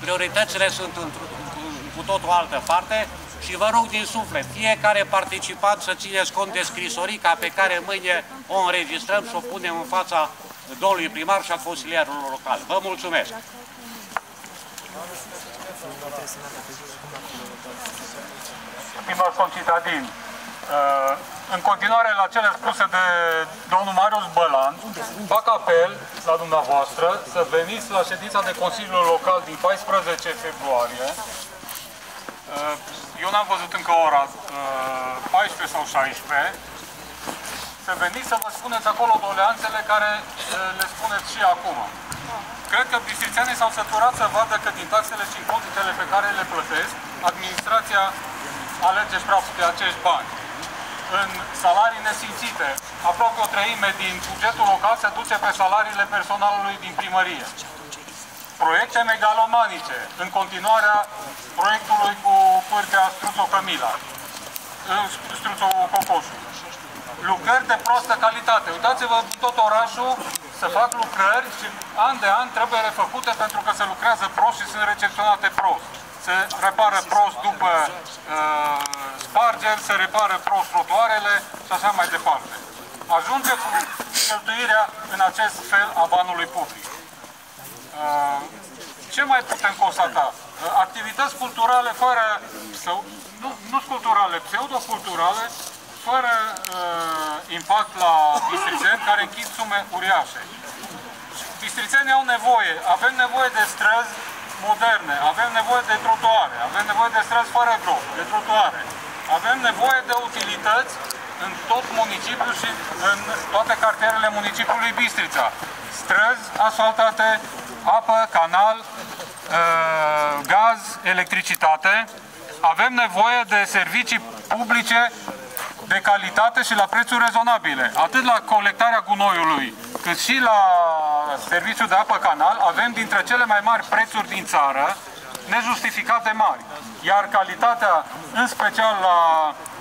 Prioritățile sunt într cu totul altă parte și vă rog din suflet, fiecare participant să țineți cont de scrisorica pe care mâine o înregistrăm și o punem în fața domnului primar și a consilierilor locali. Vă mulțumesc! Stimați concitadini, uh, în continuare la cele spuse de domnul Marius Bălan, fac apel la dumneavoastră să veniți la ședința de Consiliul Local din 14 februarie. Uh, eu n-am văzut încă ora 14 uh, sau 16. Să veniți să vă spuneți acolo doleanțele care le spuneți și acum. Cred că bistrițenii s-au săturat să vadă că din taxele și impozitele pe care le plătesc, administrația alege prea de acești bani. În salarii nesimțite, aproape o treime din bugetul local se duce pe salariile personalului din primărie. Proiecte megalomanice, în continuarea proiectului cu pârtea Struțo-Cămila, Struțo-Cocoșul. Lucrări de prostă calitate. Uitați-vă tot orașul să fac lucrări și an de an trebuie refăcute pentru că se lucrează prost și sunt recepționate prost. Se repară prost după uh, spargeri, se repară prost trotuarele și așa mai departe. Ajunge cu cheltuirea în acest fel a banului public. Uh, ce mai putem constata? Uh, activități culturale fără, nu, nu culturale, pseudoculturale, fără uh, impact la bistrițeni care închid sume uriașe. Bistrițenii au nevoie, avem nevoie de străzi moderne, avem nevoie de trotuare, avem nevoie de străzi fără grob, de trotuare, avem nevoie de utilități în tot municipiul și în toate cartierele municipiului Bistrița. Străzi asfaltate, apă, canal, uh, gaz, electricitate. Avem nevoie de servicii publice de calitate și la prețuri rezonabile. Atât la colectarea gunoiului, cât și la serviciul de apă canal, avem dintre cele mai mari prețuri din țară, nejustificate mari. Iar calitatea, în special la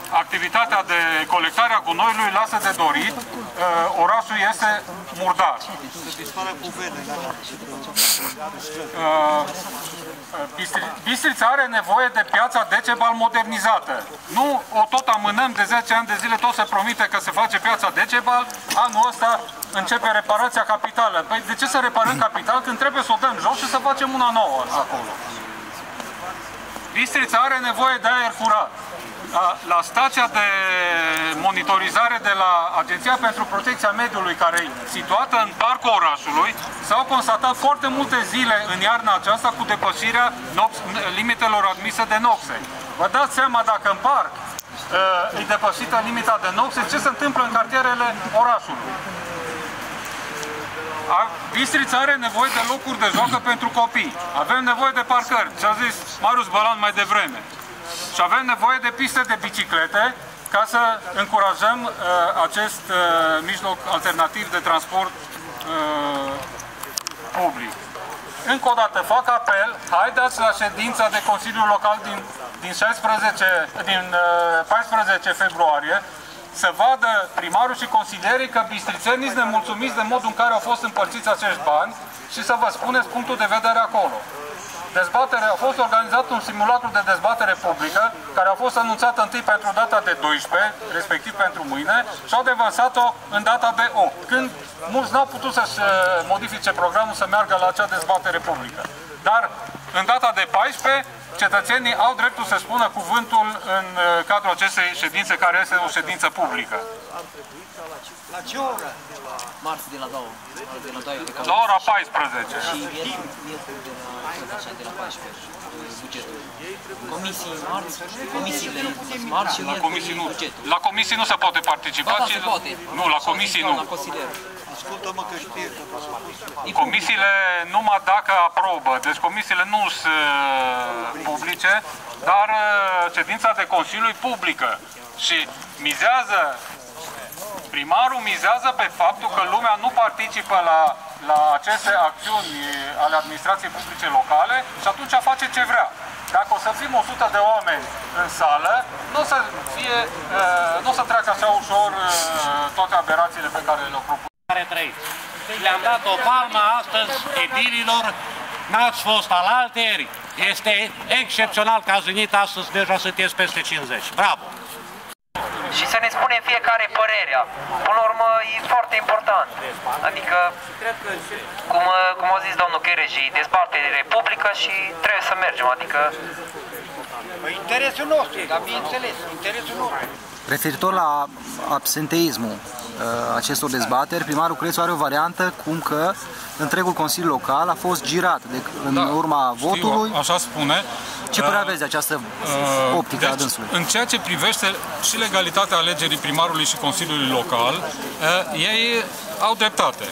activitatea de colectare a gunoiului, lasă de dorit. Uh, orașul este murdar. Uh, Bistrița are nevoie de piața Decebal modernizată. Nu o tot amânăm de 10 ani de zile, tot se promite că se face piața Decebal, anul ăsta începe reparația capitală. Păi de ce să reparăm capital când trebuie să o dăm jos și să facem una nouă acolo? Bistrița are nevoie de aer curat la stația de monitorizare de la Agenția pentru Protecția Mediului, care e situată în parcul orașului, s-au constatat foarte multe zile în iarna aceasta cu depășirea limitelor admise de noxe. Vă dați seama dacă în parc uh, e depășită limita de noxe, ce se întâmplă în cartierele orașului? Bistrița are nevoie de locuri de joacă pentru copii. Avem nevoie de parcări, ce a zis Marius Balan mai devreme. Și avem nevoie de piste de biciclete ca să încurajăm uh, acest uh, mijloc alternativ de transport uh, public. Încă o dată fac apel, haideți la ședința de Consiliul Local din, din, 16, din uh, 14 februarie să vadă primarul și consilierii că bistrițenii sunt nemulțumiți de modul în care au fost împărțiți acești bani și să vă spuneți punctul de vedere acolo dezbatere, a fost organizat un simulacru de dezbatere publică, care a fost anunțată întâi pentru data de 12, respectiv pentru mâine, și au devansat-o în data de 8, când mulți n-au putut să-și uh, modifice programul să meargă la acea dezbatere publică. Dar în data de 14, cetățenii au dreptul să spună cuvântul în uh, cadrul acestei ședințe, care este o ședință publică. La ce oră? Marți de la 2. De la 2 la ora 14. Și miercuri de la, de la 14. Bugetul. Comisii marți, comisiile marți și la comisii nu, La comisii nu se poate participa. Ba, da, se poate. Nu, la comisii nu. La consilier. Ascultă-mă că știe că Comisiile numai dacă aprobă, deci comisiile nu sunt uh, publice, dar uh, ședința de Consiliu e publică și mizează primarul mizează pe faptul că lumea nu participă la, la aceste acțiuni ale administrației publice locale și atunci face ce vrea. Dacă o să fim 100 de oameni în sală, nu o să, fie, uh, nu o să treacă așa ușor uh, toate aberațiile pe care le-au propus. Care trăiți? le-am dat o palmă astăzi edililor, n-ați fost al alteri. Este excepțional că ați venit astăzi, deja sunteți peste 50. Bravo! Și să ne spunem fiecare părerea. Până la urmă, e foarte important. Adică, cum, cum a zis domnul Chereji, dezbatere publică și trebuie să mergem. Adică, Păi interesul nostru, dar bineînțeles, interesul nostru. Referitor la absenteismul uh, acestor dezbateri, primarul Crețu are o variantă cum că întregul Consiliu Local a fost girat de, în Da, urma știu, votului. Așa spune. Ce părere Uh, aveți de această Uh, optică a deci, dânsului? În ceea ce privește și legalitatea alegerii primarului și Consiliului Local, uh, ei au dreptate,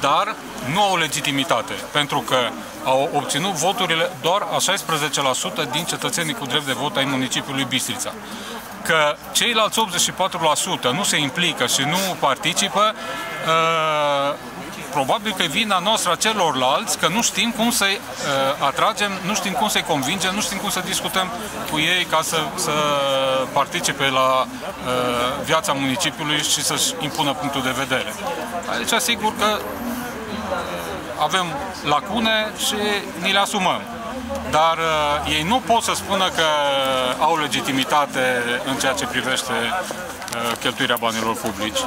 dar nu au legitimitate, pentru că au obținut voturile doar a 16% din cetățenii cu drept de vot ai municipiului Bistrița. Că ceilalți 84% nu se implică și nu participă, uh, probabil că e vina noastră a celorlalți că nu știm cum să-i uh, atragem, nu știm cum să-i convingem, nu știm cum să discutăm cu ei ca să, să participe la uh, viața municipiului și să-și impună punctul de vedere. Aici sigur că avem lacune și ni le asumăm. Dar uh, ei nu pot să spună că au legitimitate în ceea ce privește uh, cheltuirea banilor publici.